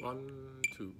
One, two.